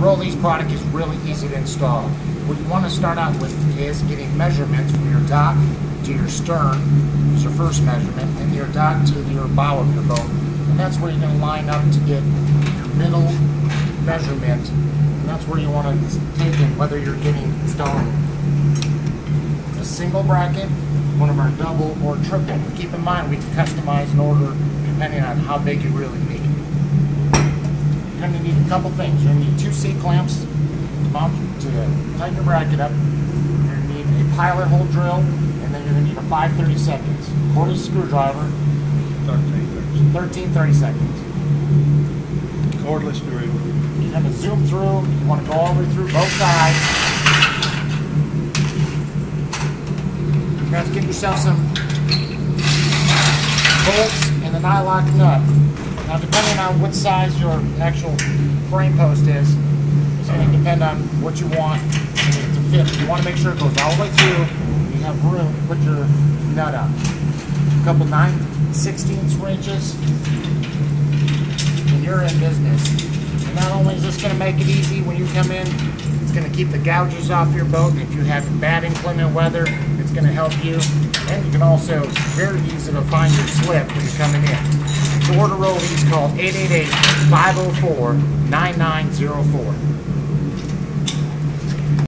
Rolleaz product is really easy to install. What you want to start out with is getting measurements from your dock to your stern, is your first measurement, and your dock to your bow of your boat. And that's where you're going to line up to get your middle measurement. And that's where you want to take it, whether you're getting installed a single bracket, one of our double or triple. But keep in mind, we can customize an order depending on how big you really need. You're going to need a couple things. You're going to need two C-clamps to to tighten your bracket up. You're going to need a pilot hole drill, and then you're going to need a 530 seconds. Cordless screwdriver, 13, 13 30 seconds. Cordless drill. You're going to zoom through. You want to go all the way through both sides. You have to get yourself some bolts and the nylock nut. Now, depending on what size your actual frame post is, it's going to uh-huh. depend on what you want to fit. You want to make sure it goes all the way through. You have room to put your nut up. A couple 9 16 inches, and you're in business. And not only is this going to make it easy when you come in, it's going to keep the gouges off your boat. If you have bad inclement weather, it's going to help you. And you can also, very easy to find your slip when you're coming in. To order Rolleaz, call 888-504-9904.